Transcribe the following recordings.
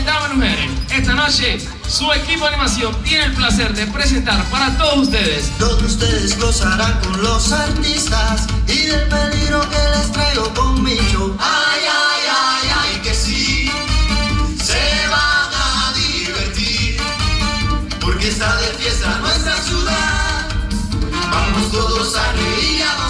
Damen und Herren. Esta noche, su equipo de animación tiene el placer de presentar para todos ustedes donde ustedes gozarán con los artistas y del peligro que les traigo con mi show. Ay, ay, ay, ay, que sí, se van a divertir, porque está de fiesta nuestra ciudad. Vamos todos a reír y a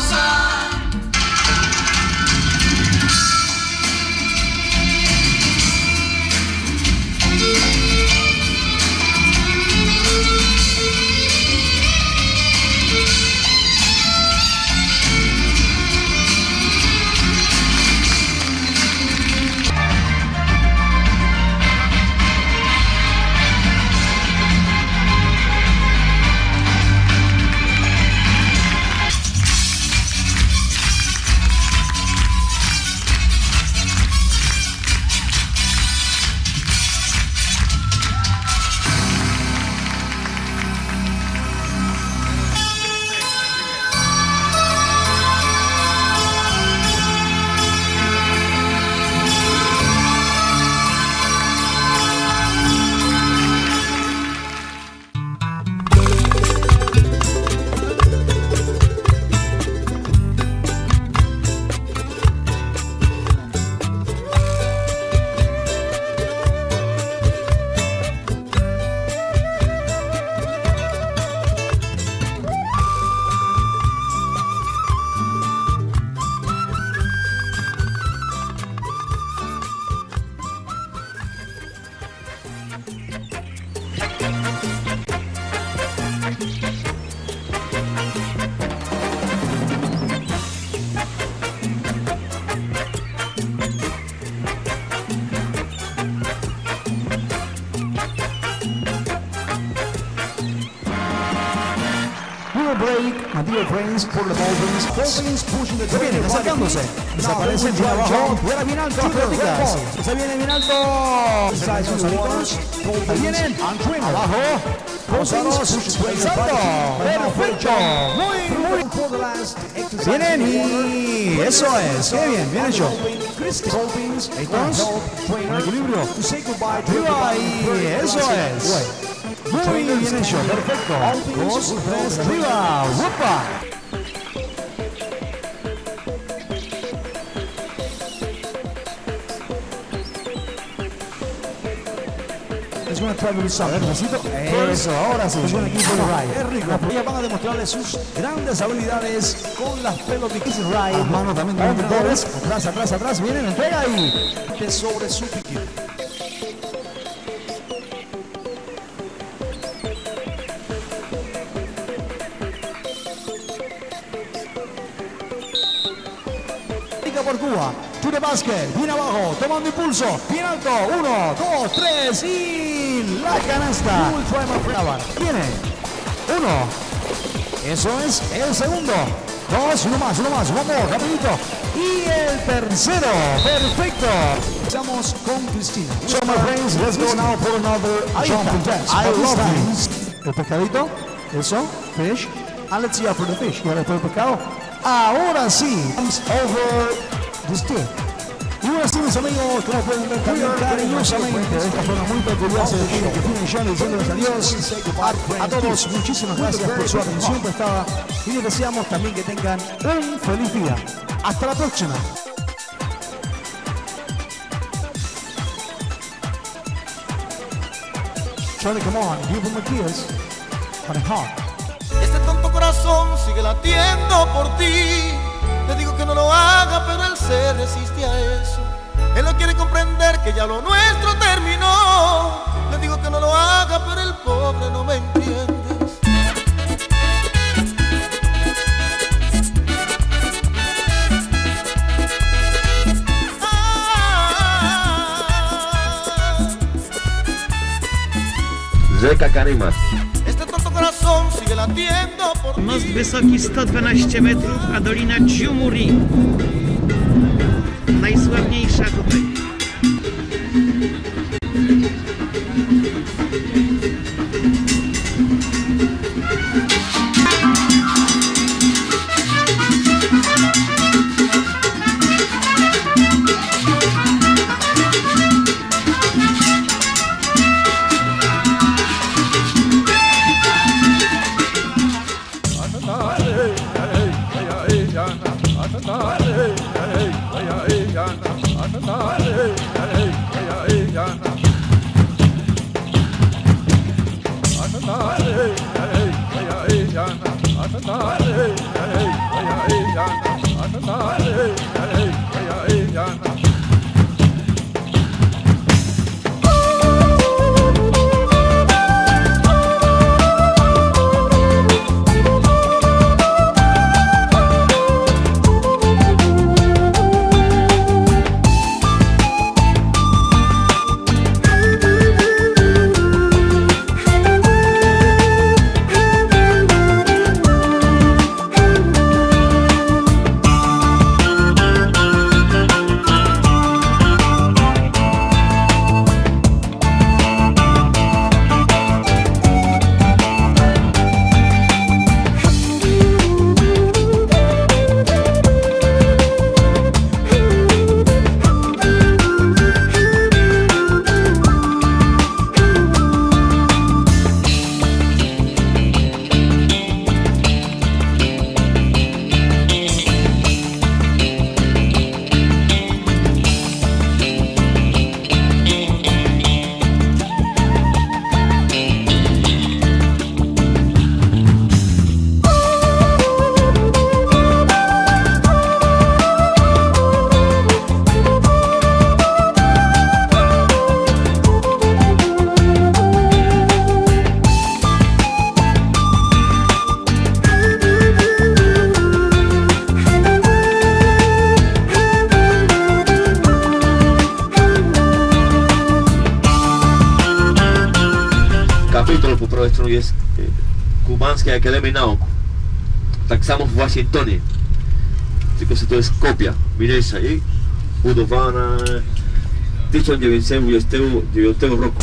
dear friends, for the Dolphins. Dolphins pushing the Se viene, acercándose. Desaparece abajo. Fuera bien alto. Se viene bien alto. Ahí vienen. Abajo. Dolphins, el. Perfecto. Muy, muy. Vienen y eso es. Qué bien, bien hecho. Estamos. En equilibrio. Arriba y eso es. Muy bien hecho, perfecto. Dos, tres, arriba. ¡Upa! Es una travel A ver, necesito. Eso, ahora sí. Es rico. Ellas van a demostrarle sus grandes habilidades con las pelotitas Ray. Las manos también. Atrás, atrás, atrás. Vienen, entrega ahí. De sobre su piquito. Basket. Bien abajo. Tomando impulso. Bien alto. Uno, dos, tres. Y la canasta. Viene. Uno. Eso es el segundo. Dos. Uno más. Uno más. Vamos. Rapidito. Y el tercero. Perfecto. Estamos con Cristina. So my friends, let's go now for another jumping test. I love. El pescadito. Eso. Fish. And let's see out for the fish. Ya después el pescado. Ahora sí. Comes over the stick. Y ahora sí, mis amigos, como pueden ver también cariñosamente, de esta forma muy peculiar, se detiene que tiene ya diciéndoles adiós a, a todos. Muchísimas gracias por su atención prestada y les deseamos también que tengan un feliz día. Hasta la próxima. Charlie, come on, give him a kiss on the heart. Este tonto corazón sigue latiendo por ti. Que no lo haga, pero él se resiste a eso. Él no quiere comprender que ya lo nuestro terminó. Le digo que no lo haga, pero el pobre no me entiende. Rzeka Karymat. Most wysoki 112 metrów, a Dolina Dziumuri. Najsławniejsza tutaj. Kapitol po prostu jest e, Kubańskiej Akademii Nauk. Tak samo w Waszyngtonie. Tylko że to jest kopia mniejsza i budowana w 1929 roku.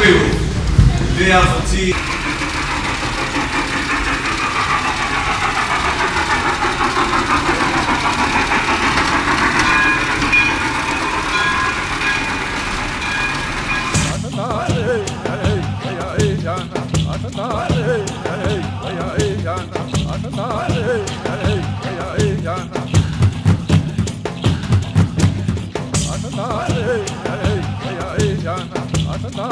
We ó for àfọ̀tí.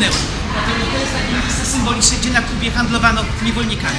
Maryneu. Natomiast to jest takie miejsce symboliczne, gdzie na Kubie handlowano niewolnikami.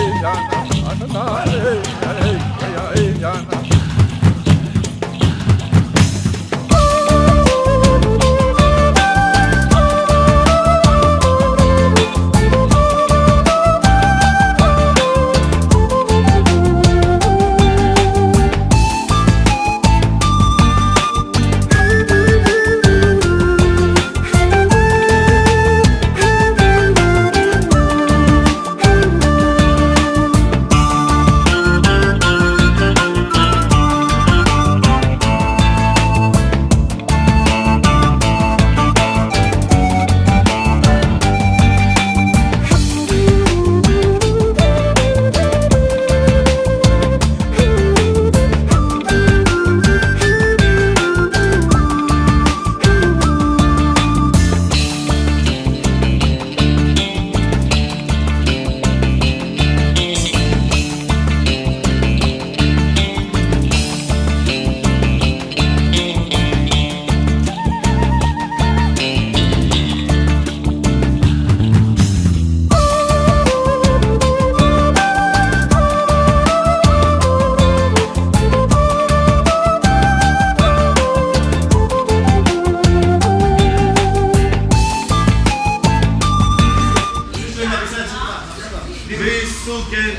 ryż, cukier,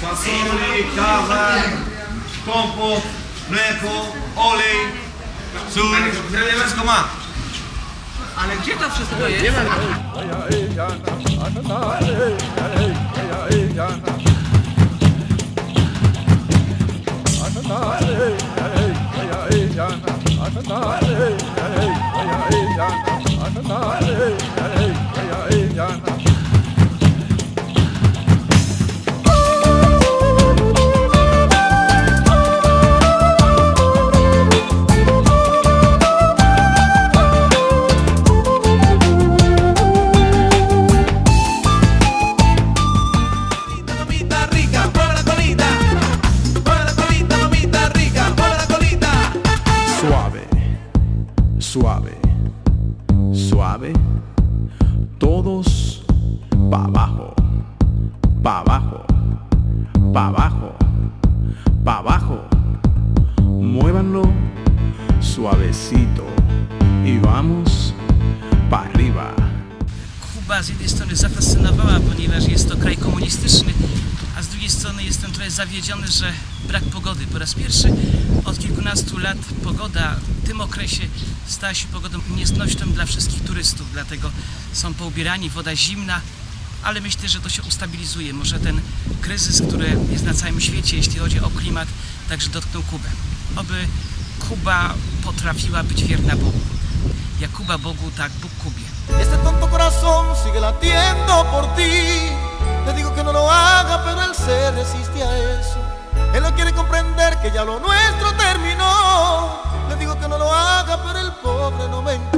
fasoli, kawa, kompot, mleko, olej, cór, wszystko ma. Ale gdzie to wszystko jest? Nie ma. Jana, suavecito i vamos pa' arriba. Kuba z jednej strony zafascynowała, ponieważ jest to kraj komunistyczny, a z drugiej strony jestem trochę zawiedziony, że brak pogody. Po raz pierwszy od kilkunastu lat pogoda w tym okresie stała się pogodą nieznośną dla wszystkich turystów, dlatego są poubierani, woda zimna, ale myślę, że to się ustabilizuje. Może ten kryzys, który jest na całym świecie, jeśli chodzi o klimat, także dotknął Kubę. Oby Kuba potrafiła być wierna Bogu. Jakuba Bogu, tak Bóg Este tonto corazón sigue latiendo por ti. Le digo que no lo haga, pero él se resiste a eso. Él no quiere comprender que ya lo nuestro terminó. Le digo que no lo haga, pero el pobre no me entiende.